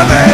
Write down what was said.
Amén.